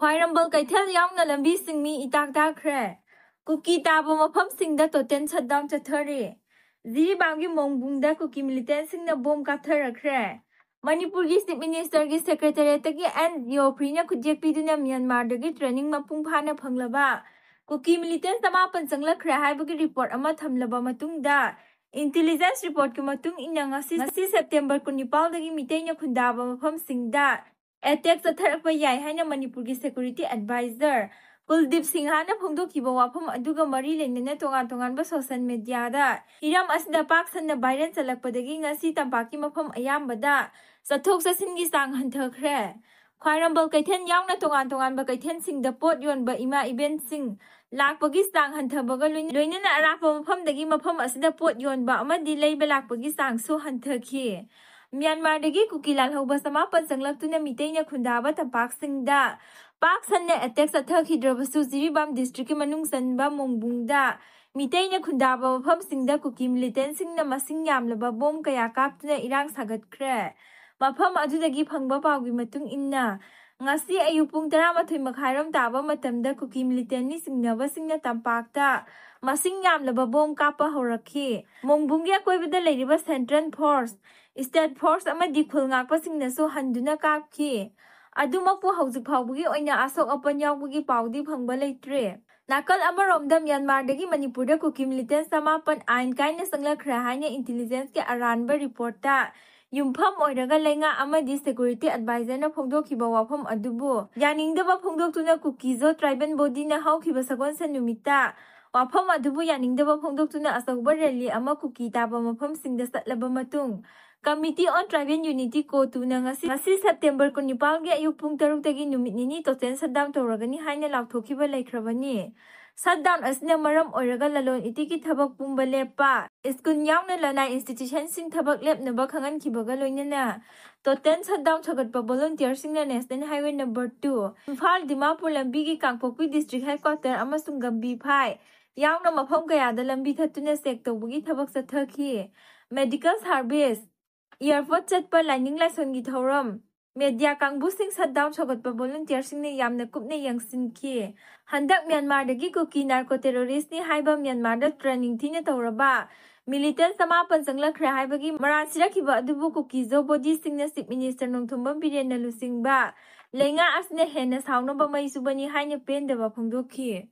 ꯈ꯭ꯋꯥꯏꯔꯝꯕꯜ ꯀꯩꯊꯦꯜ ꯌꯥꯎꯅ ꯂꯝꯕꯤꯁꯤꯡ ꯃꯤ ꯏꯇꯥꯛ ꯇꯥꯈ꯭ꯔꯦ ꯀꯨꯀꯤ ꯇꯥꯕ ꯃꯐꯝꯁꯤꯡꯗ ꯇꯣꯇꯦꯜ ꯁꯠꯗꯥꯎꯟ ꯆꯠꯊꯔꯤ ꯖꯤꯔꯤꯕꯥꯝꯒꯤ ꯃꯣꯡꯕꯨꯡꯗ ꯀꯨꯀꯤ ꯃꯤꯂꯤꯇꯦꯟꯁꯤꯡꯅ ꯕꯣꯝ ꯀꯥꯞꯊꯔꯛꯈ꯭ꯔꯦ ꯃꯅꯤꯄꯨꯔꯒꯤ ꯆꯤꯞ ꯃꯤꯅꯤꯁꯇꯔꯒꯤ ꯁꯦꯀ꯭ꯔꯦꯇꯔꯤꯌꯦꯠꯇꯒꯤ ꯑꯦꯟ ꯌꯣꯐ꯭ꯔꯤꯅ ꯈꯨꯠꯌꯦꯛ ꯄꯤꯗꯨꯅ ꯃ꯭ꯌꯥꯟꯃꯥꯔꯗꯒꯤ ꯇ꯭ꯔꯦꯅꯤꯡ ꯃꯄꯨꯡ ꯐꯥꯅ ꯐꯪꯂꯕ ꯀꯨꯀꯤ ꯃꯤꯂꯤꯇꯦꯟ ꯆꯃꯥꯄꯟ ꯆꯪꯂꯛꯈ꯭ꯔꯦ ꯍꯥꯏꯕꯒꯤ ꯔꯤꯄꯣꯔꯠ ꯑꯃ ꯊꯝꯂꯕ ꯃꯇꯨꯡꯗ ꯏꯟꯇꯤꯂꯤꯖꯦꯟꯁ ꯔꯤꯄꯣꯔꯠꯀꯤ ꯃꯇꯨꯡ ꯏꯟꯅ ꯉꯁꯤ ꯉꯁꯤ ꯁꯦꯞꯇꯦꯝꯕꯔ ꯀꯨꯟꯅꯤꯄꯥꯜꯗꯒꯤ ꯃꯤꯇꯩꯅ ꯈꯨꯟꯗꯥꯕ ꯃꯐꯝꯁꯤꯡꯗ ꯑꯦꯇꯦꯛ ꯆꯠꯊꯔꯛꯄ ꯌꯥꯏ ꯍꯥꯏꯅ ꯃꯅꯤꯄꯨꯔꯒꯤ ꯁꯦꯀ꯭ꯌꯨꯔꯤꯇꯤ ꯑꯦꯗꯚꯥꯏꯖꯔ ꯀꯨꯜꯗꯤꯞ ꯁꯤꯡꯍꯥꯅ ꯐꯣꯡꯗꯣꯛꯈꯤꯕ ꯋꯥꯐꯝ ꯑꯗꯨꯒ ꯃꯔꯤ ꯂꯩꯅꯅ ꯇꯣꯉꯥꯟ ꯇꯣꯉꯥꯟꯕ ꯁꯣꯁꯤꯌꯦꯜ ꯃꯤꯗꯤꯌꯥꯗ ꯍꯤꯔꯝ ꯑꯁꯤꯗ ꯄꯥꯛ ꯁꯟꯅ ꯚꯥꯏꯔꯦꯜ ꯆꯠꯂꯛꯄꯗꯒꯤ ꯉꯁꯤ ꯇꯝꯄꯥꯛꯀꯤ ꯃꯐꯝ ꯑꯌꯥꯝꯕꯗ ꯆꯠꯊꯣꯛ ꯆꯠꯁꯤꯟꯒꯤ ꯆꯥꯡ ꯍꯟꯊꯈ꯭ꯔꯦ ꯈ꯭ꯋꯥꯏꯔꯝꯕꯜ ꯀꯩꯊꯦꯜ ꯌꯥꯎꯅ ꯇꯣꯉꯥꯟ ꯇꯣꯉꯥꯟꯕ ꯀꯩꯊꯦꯜꯁꯤꯡꯗ ꯄꯣꯠ ꯌꯣꯟꯕ ꯏꯃꯥ ꯏꯕꯦꯟꯁꯤꯡ ꯂꯥꯛꯄꯒꯤ ꯆꯥꯡ ꯍꯟꯊꯕꯒ ꯂꯣꯏꯅꯅ ꯑꯔꯥꯞꯄ ꯃꯐꯝꯗꯒꯤ ꯃꯐꯝ ꯑꯁꯤꯗ ꯄꯣꯠ ꯌꯣꯟꯕ ꯑꯃꯗꯤ ꯂꯩꯕ ꯂꯥꯛꯄꯒꯤ ꯆꯥꯡꯁꯨ ꯍꯟꯊꯈꯤ ꯃ꯭ꯌꯥꯟꯃꯥꯔꯗꯒꯤ ꯀꯨꯀꯤ ꯂꯥꯜꯍꯧꯕ ꯆꯃꯥꯄꯟ ꯆꯪꯂꯛꯇꯨꯅ ꯃꯤꯇꯩꯅ ꯈꯨꯟꯗꯥꯕ ꯇꯝꯄꯥꯛꯁꯤꯡꯗ ꯄꯥꯛ ꯁꯟꯅ ꯑꯦꯇꯦꯛ ꯆꯠꯊꯈꯤꯗ꯭ꯔꯕꯁꯨ ꯖꯤꯔꯤꯕꯥꯝ ꯗꯤꯁꯇ꯭ꯔꯤꯛꯀꯤ ꯃꯅꯨꯡ ꯆꯟꯕ ꯃꯣꯡꯕꯨꯡꯗ ꯃꯤꯇꯩꯅ ꯈꯨꯟꯗꯥꯕ ꯃꯐꯝꯁꯤꯡꯗ ꯀꯨꯀꯤ ꯃꯤꯂꯤꯇꯦꯟꯁꯤꯡꯅ ꯃꯁꯤꯡ ꯌꯥꯝꯂꯕ ꯕꯣꯝ ꯀꯌꯥ ꯀꯥꯞꯇꯨꯅ ꯏꯔꯥꯡ ꯁꯥꯒꯠꯈ꯭ꯔꯦ ꯃꯐꯝ ꯑꯗꯨꯗꯒꯤ ꯐꯪꯕ ꯄꯥꯎꯒꯤ ꯃꯇꯨꯡ ꯏꯟꯅ ꯉꯁꯤ ꯑꯌꯨꯛ ꯄꯨꯡ ꯇꯔꯥꯃꯥꯊꯣꯏ ꯃꯈꯥꯏꯔꯣꯝ ꯇꯥꯕ ꯃꯇꯝꯗ ꯀꯨꯀꯤ ꯃꯤꯂꯤꯇꯦꯟꯅꯤ ꯆꯤꯡꯅꯕꯁꯤꯡꯅ ꯇꯝꯄꯥꯛꯇ ꯃꯁꯤꯡ ꯌꯥꯝꯂꯕ ꯕꯣꯝ ꯀꯥꯞꯄ ꯍꯧꯔꯛꯈꯤ ꯃꯣꯡꯕꯨꯡꯒꯤ ꯑꯀꯣꯏꯕꯗ ꯂꯩꯔꯤꯕ ꯁꯦꯟꯇ꯭ꯔꯦꯜ ꯐꯣꯔꯁ ꯏꯁꯇꯦꯠ ꯐꯣꯔꯁ ꯑꯃꯗꯤ ꯈꯨꯜ ꯉꯥꯛꯄꯁꯤꯡꯅꯁꯨ ꯍꯟꯗꯨꯅ ꯀꯥꯞꯈꯤ ꯑꯗꯨꯃꯛꯄꯨ ꯍꯧꯖꯤꯛ ꯐꯥꯎꯕꯒꯤ ꯑꯣꯏꯅ ꯑꯁꯣꯛ ꯑꯄꯟ ꯌꯥꯎꯕꯒꯤ ꯄꯥꯎꯗꯤ ꯐꯪꯕ ꯂꯩꯇ꯭ꯔꯤ ꯅꯥꯀꯜ ꯑꯃꯔꯣꯝꯗ ꯃ꯭ꯌꯥꯟꯃꯥꯔꯗꯒꯤ ꯃꯅꯤꯄꯨꯔꯗ ꯀꯨꯀꯤ ꯃꯤꯂꯤꯇꯦꯟ ꯆꯃꯥꯄꯟ ꯑꯥꯏꯟ ꯀꯥꯏꯅ ꯆꯪꯂꯛꯈ꯭ꯔꯦ ꯍꯥꯏꯅ ꯏꯟꯇꯤꯂꯤꯖꯦꯟꯁꯀꯤ ꯑꯔꯥꯟꯕ ꯔꯤꯄꯣꯔꯠꯇ ꯌꯨꯝꯐꯝ ꯑꯣꯏꯔꯒ ꯂꯩꯉꯥꯛ ꯑꯃꯗꯤ ꯁꯦꯀ꯭ꯌꯨꯔꯤꯇꯤ ꯑꯦꯗꯚꯥꯏꯖꯔꯅ ꯐꯣꯡꯗꯣꯛꯈꯤꯕ ꯋꯥꯐꯝ ꯑꯗꯨꯕꯨ ꯌꯥꯅꯤꯡꯗꯕ ꯐꯣꯡꯗꯣꯛꯇꯨꯅ ꯀꯨꯀꯤꯖꯣ ꯇ꯭ꯔꯥꯏꯕꯦꯜ ꯕꯣꯗꯤꯅ ꯍꯧꯈꯤꯕ ꯁꯒꯣꯜꯁꯦꯟ ꯅꯨꯃꯤꯠꯇ ꯋꯥꯐꯝ ꯑꯗꯨꯕꯨ ꯌꯥꯅꯤꯡꯗꯕ ꯐꯣꯡꯗꯣꯛꯇꯨꯅ ꯑꯆꯧꯕ ꯔꯦꯂꯤ ꯑꯃ ꯀꯨꯀꯤ ꯇꯥꯕ ꯃꯐꯝꯁꯤꯡꯗ ꯆꯠꯂꯕ ꯃꯇꯨꯡ Committee on Tribal Unity COTU na ngasi, ngasi September ko nipalgi ayuk pung taruk tagi numit nini toten sadam tauragani haina lakthokiba laikrabani. Sadam asina maram oiraga lalon itiki thabak pumba lepa. Iskun yauna lana institution sing thabak lep naba khangan kibaga loinana. Toten sadam chagatpa volunteer sing na National Highway number 2. Imphal Dimapur lambi gi Kangpokpi district headquarter amasung gambi phai. Yauna mapham kaya da lambi thatuna sek tawbugi thabak sathaki. Medical service airport ꯆꯠꯄ ꯂꯥꯏꯅꯤꯡ ꯂꯥꯏꯁꯣꯟꯒꯤ ꯊꯧꯔꯝ media ꯀꯥꯡꯕꯨꯁꯤꯡ shutdown ꯁꯧꯒꯠꯄ ꯚꯣꯂꯨꯟꯇꯤꯌꯔꯁꯤꯡꯅ ꯌꯥꯝꯅ ꯀꯨꯞꯅ ꯌꯦꯡꯁꯤꯟꯈꯤ ꯍꯟꯗꯛ ꯃ꯭ꯌꯥꯟꯃꯥꯔꯗꯒꯤ cookie narco ꯇꯦꯔꯣꯔꯤꯁꯅꯤ ꯍꯥꯏꯕ ꯃ꯭ꯌꯥꯟꯃꯥꯔꯗ training ꯊꯤꯅ ꯇꯧꯔꯕ ꯃꯤꯂꯤꯇꯦꯟ ꯆꯃꯥꯄꯟ ꯆꯪꯂꯛꯈ꯭ꯔꯦ ꯍꯥꯏꯕꯒꯤ ꯃꯔꯥꯜ ꯁꯤꯔꯛꯈꯤꯕ ꯑꯗꯨꯕꯨ ꯀꯨꯀꯤꯖꯣ ꯕꯣꯗꯤꯁꯤꯡꯅ ꯆꯤꯞ ꯃꯤꯅꯤꯁꯇꯔ ꯅꯣꯡꯊꯣꯝꯕꯝ ꯕꯤꯔꯦꯟꯅ ꯂꯨꯆꯤꯡꯕ ꯂꯩꯉꯥꯛ ꯑꯁꯤꯅ ꯍꯦꯟꯅ ꯁꯥꯎꯅꯕ ꯃꯩ ꯆꯨꯕꯅꯤ ꯍꯥꯏꯅ ꯄꯦꯟꯗꯕ ꯐꯣꯡꯗꯣꯛꯈꯤ